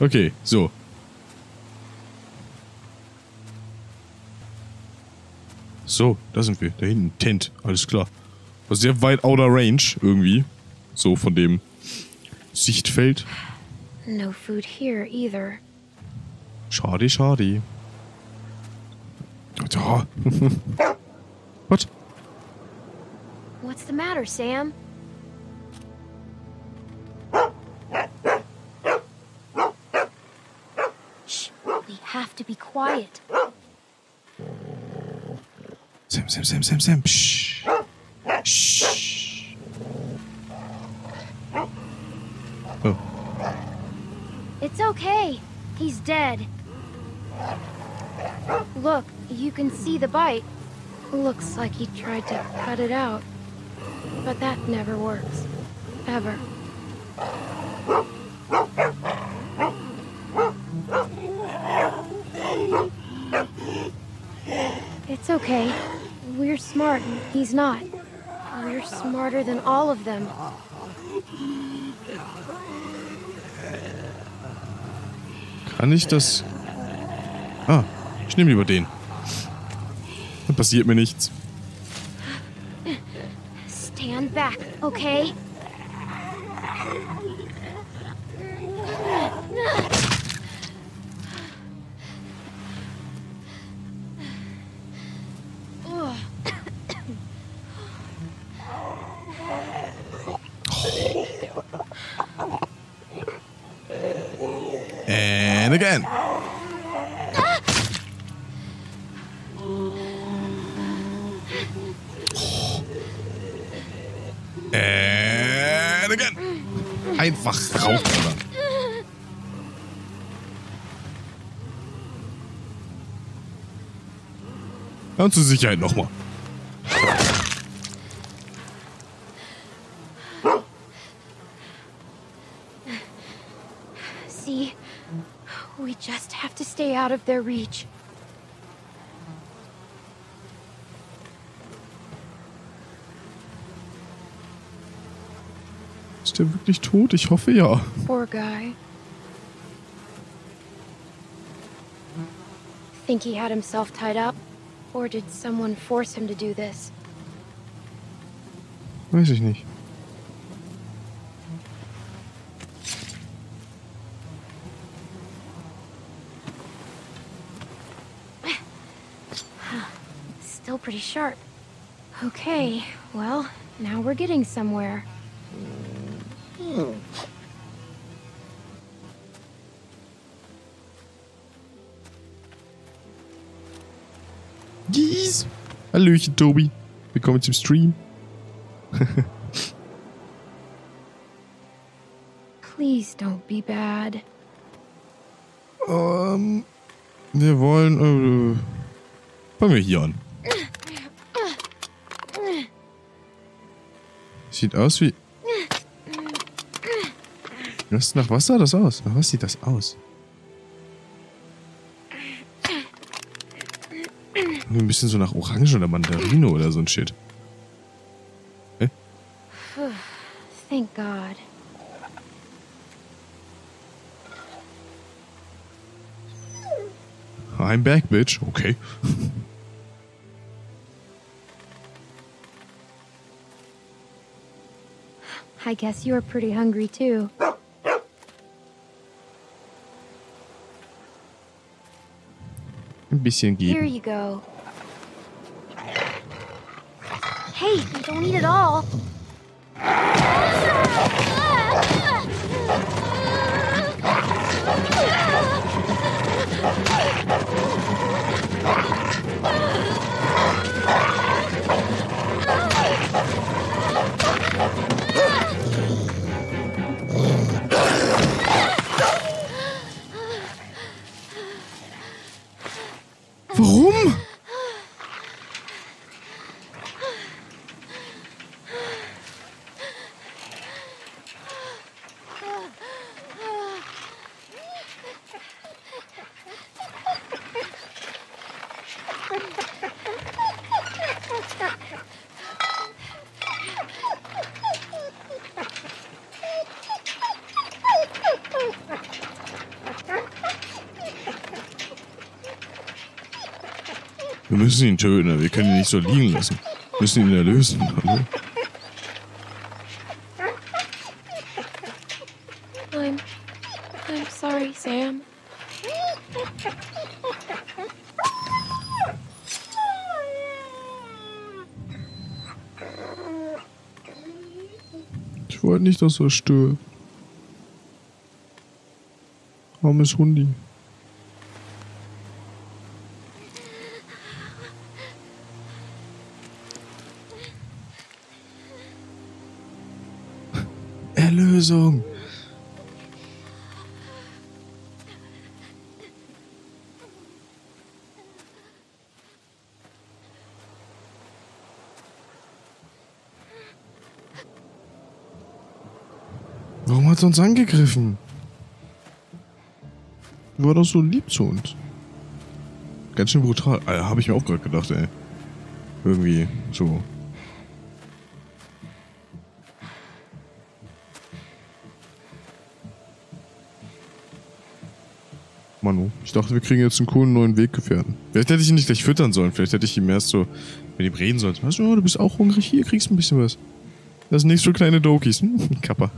Okay, so. So, da sind wir. Da hinten. Tent. Alles klar. War sehr weit outer range irgendwie. So von dem Sichtfeld. No food here either. Schade, schade. Ja. What? What's the matter, Sam? We have to be quiet. Sam, Sam, Sam, Sam, Sam. Psch. Psch. Oh. It's okay. He's dead. Look, you can see the bite. Looks like he tried to cut it out. But that never works. Ever. It's okay. We're smart. He's not. We're smarter than all of them. Kann ich das... Ah, ich nehme lieber den. Dann passiert mir nichts. Stand back, okay? And again. And again. Einfach. Ja, Und zur Sicherheit nochmal. Out of their reach. Ist der wirklich tot? Ich hoffe ja. Poor guy. Think he had himself tied up? Or did someone force him to do this? Weiß ich nicht. Still pretty sharp. Okay, well, now we're getting somewhere. Jeez. Hallöchen, Tobi. Willkommen zum Stream. Please don't be bad. Um, ähm, wir wollen, äh, uh, fangen wir hier an. Sieht aus wie... Was, nach was sah das aus? Nach was sieht das aus? Ein bisschen so nach Orange oder Mandarine oder so ein Shit. Thank God. I'm back, bitch. Okay. I guess you're pretty hungry too. Here you go. Hey, you don't eat it all. Warum? Wir müssen ihn töten, wir können ihn nicht so liegen lassen. Wir müssen ihn erlösen. Hallo? I'm. I'm sorry, Sam. Ich wollte nicht, dass er stirbt. Armes Hundi. Erlösung. Warum hat er uns angegriffen? War doch so lieb zu uns. Ganz schön brutal. Ah, Habe ich mir auch gerade gedacht, ey. Irgendwie so. Ich dachte, wir kriegen jetzt einen coolen neuen Weggefährten. Vielleicht hätte ich ihn nicht gleich füttern sollen. Vielleicht hätte ich ihm erst so mit ihm reden sollen. Weißt du, oh, du bist auch hungrig. Hier kriegst du ein bisschen was. Das sind nicht so kleine Dokis. Hm? Kappa.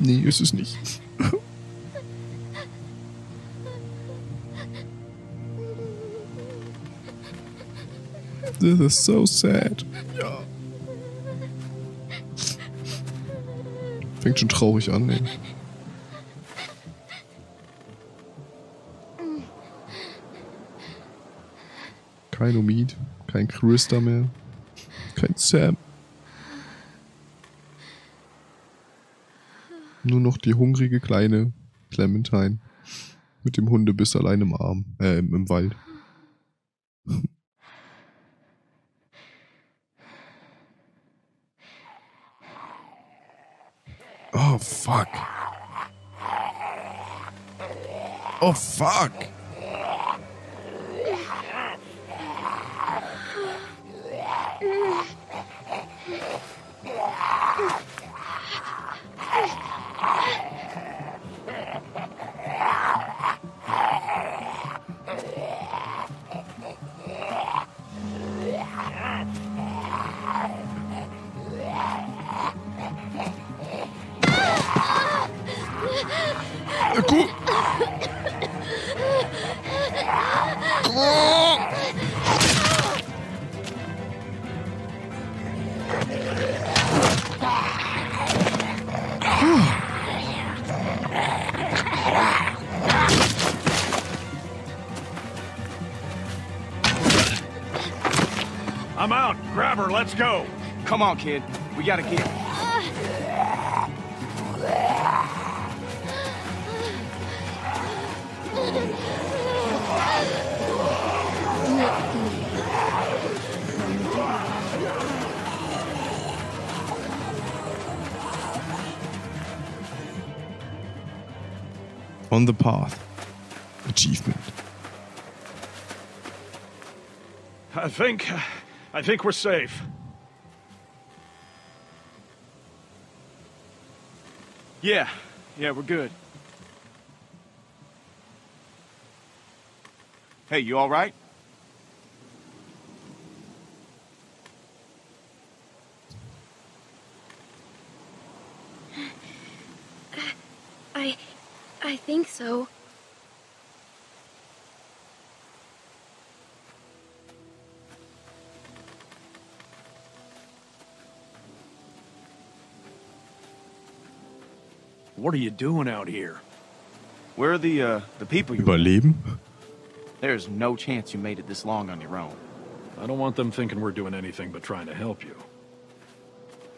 Nee, ist es nicht. This is so sad. Ja. Fängt schon traurig an, ey. Kein Omid, kein Krista mehr, kein Sam. Nur noch die hungrige kleine Clementine mit dem Hundebiss allein im Arm, äh, im Wald. Oh, fuck. Oh, fuck. I'm out. Grab her. Let's go. Come on, kid. We gotta get. On the path. Achievement. I think... Uh, I think we're safe. Yeah, yeah, we're good. Hey, you all right? I. I think so. What are you doing out here? Where are the, uh, the people you Überleben? There's no chance you made it this long on your own. I don't want them thinking we're doing anything but trying to help you.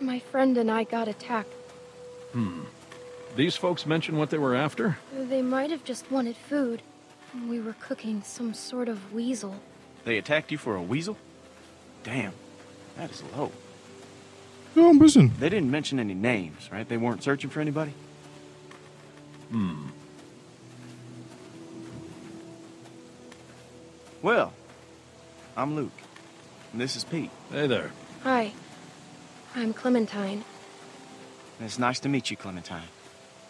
My friend and I got attacked. These folks mention what they were after? They might have just wanted food. We were cooking some sort of weasel. They attacked you for a weasel? Damn, that is low. Ja, ein bisschen. They didn't mention any names, right? They weren't searching for anybody? Hmm. Well, I'm Luke. And this is Pete. Hey there. Hi. I'm Clementine. And it's nice to meet you, Clementine.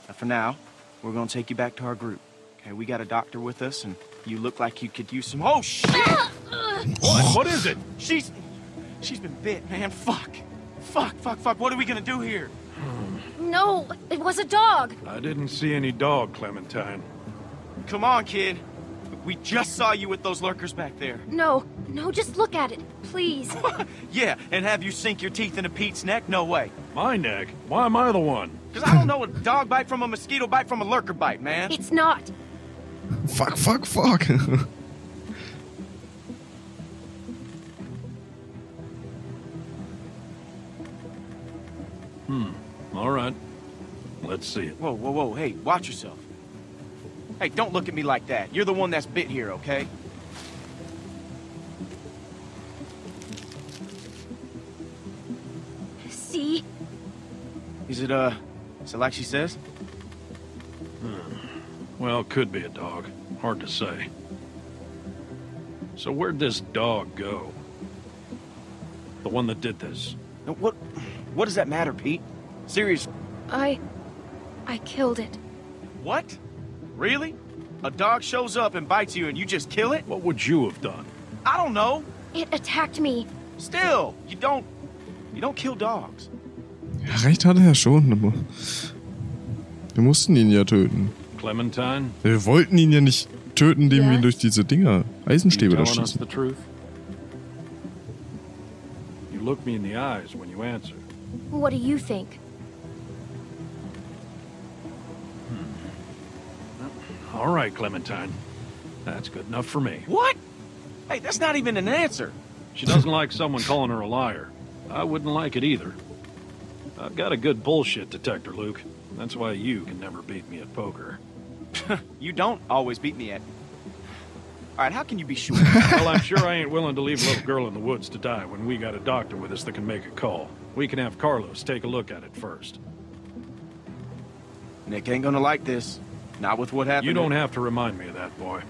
And for now, we're gonna take you back to our group. Okay, we got a doctor with us, and you look like you could use some. Oh shit! What? What is it? She's, she's been bit, man. Fuck, fuck, fuck, fuck. What are we gonna do here? No, it was a dog. I didn't see any dog, Clementine. Come on, kid. We just saw you with those lurkers back there. No, no, just look at it, please. Yeah, and have you sink your teeth into Pete's neck? No way. My neck? Why am I the one? Because I don't know a dog bite from a mosquito bite from a lurker bite, man. It's not. Fuck, fuck, fuck. Hmm. All right. Let's see it. Whoa, whoa, whoa. Hey, watch yourself. Hey, don't look at me like that. You're the one that's bit here, okay? See? Is it, uh, is it like she says? Hmm. Well, could be a dog. Hard to say. So where'd this dog go? The one that did this. No, What, what does that matter, Pete? Seriously. I. I killed it. What? Really? A dog shows up and bites you and you just kill it? What would you have done? I don't know. It attacked me. Still, you don't, you don't kill dogs. Ja, recht hatte er schon. Wir mussten ihn ja töten. Clementine? Wir wollten ihn ja nicht töten, indem wir ihn Ja. durch diese Dinger, You Eisenstäbe da schießen. You look me in the eyes when you answer. What do you think? All right, Clementine. That's good enough for me. What? Hey, that's not even an answer. She doesn't like someone calling her a liar. I wouldn't like it either. I've got a good bullshit detector, Luke. That's why you can never beat me at poker. You don't always beat me at. All right, how can you be sure? well, I'm sure I ain't willing to leave a little girl in the woods to die when we got a doctor with us that can make a call. We can have Carlos take a look at it first. Nick ain't gonna like this. Not with what happened. You don't have to remind me of that, boy.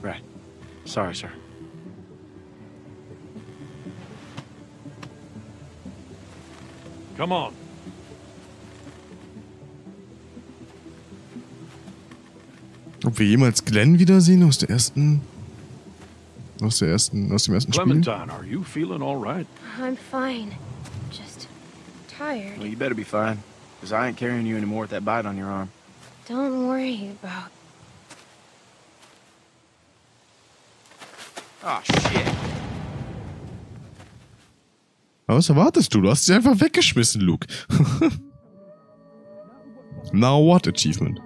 Right. Sorry, sir. Come on. Ob wir jemals Glenn wiedersehen aus der ersten. Aus der ersten. Aus dem ersten Spiel? Clementine, are you feeling all right? I'm fine. Just tired. Well, you better be fine. Because I ain't carrying you anymore with that bite on your arm. Don't worry about. Oh, shit. Was erwartest du? Du hast sie einfach weggeschmissen, Luke. Now what achievement?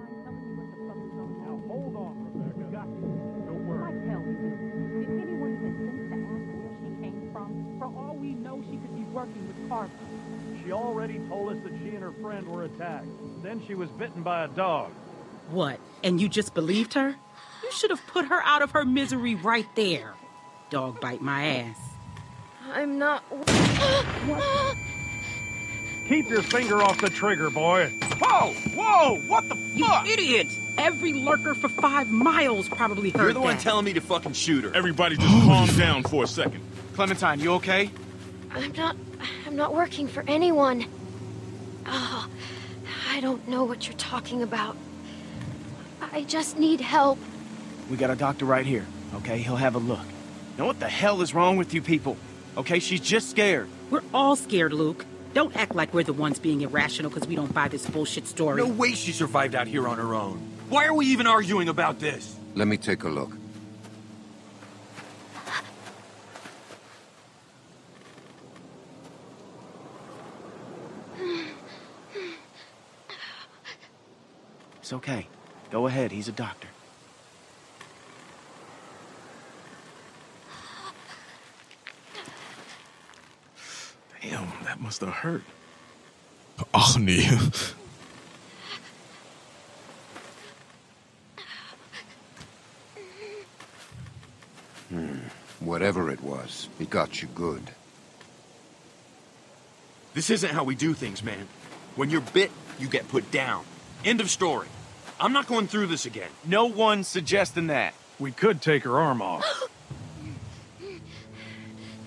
She already told us that she and her friend were attacked. Then she was bitten by a dog. What? And you just believed her? You should have put her out of her misery right there. Dog bite my ass. I'm not. Keep your finger off the trigger, boy. Whoa! Whoa! What the You fuck? idiot! Every lurker for five miles probably heard You're the one telling me to fucking shoot her. Everybody just calm down for a second. Clementine, you okay? I'm not. I'm not working for anyone. Oh, I don't know what you're talking about. I just need help. We got a doctor right here, okay? He'll have a look. Now, what the hell is wrong with you people? Okay, she's just scared. We're all scared, Luke. Don't act like we're the ones being irrational because we don't buy this bullshit story. No way she survived out here on her own. Why are we even arguing about this? Let me take a look. It's okay. Go ahead, he's a doctor. Damn, that must have hurt. Ach nee. Hmm, whatever it was, it got you good. This isn't how we do things, man. When you're bit, you get put down. End of story. I'm not going through this again. No one's suggesting that. We could take her arm off.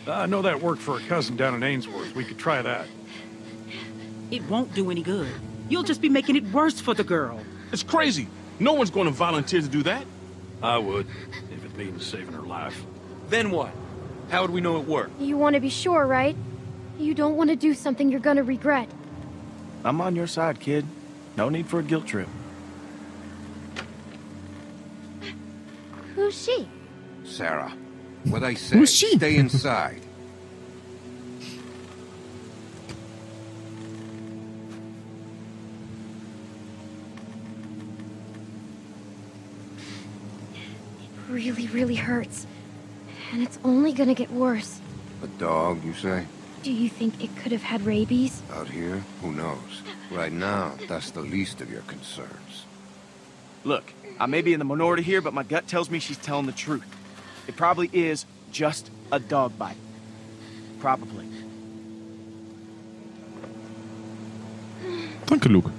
I know that worked for a cousin down in Ainsworth. We could try that. It won't do any good. You'll just be making it worse for the girl. It's crazy. No one's going to volunteer to do that. I would, if it means saving her life. Then what? How would we know it worked? You want to be sure, right? You don't want to do something you're gonna regret. I'm on your side, kid. No need for a guilt trip. Who's she? Sarah, what I said, Who's she? stay inside. It really, really hurts. And it's only gonna get worse. A dog, you say? Do you think it could have had rabies? Out here? Who knows? Right now, that's the least of your concerns. Look, I may be in the minority here, but my gut tells me she's telling the truth. It probably is just a dog bite. Probably. Danke, Luke.